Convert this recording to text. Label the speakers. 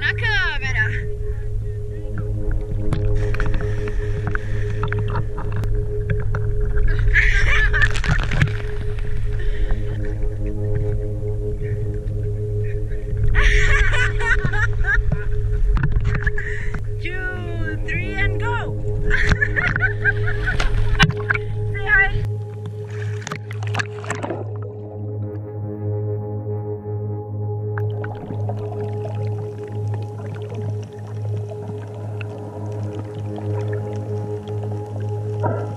Speaker 1: Monica.
Speaker 2: Thank you.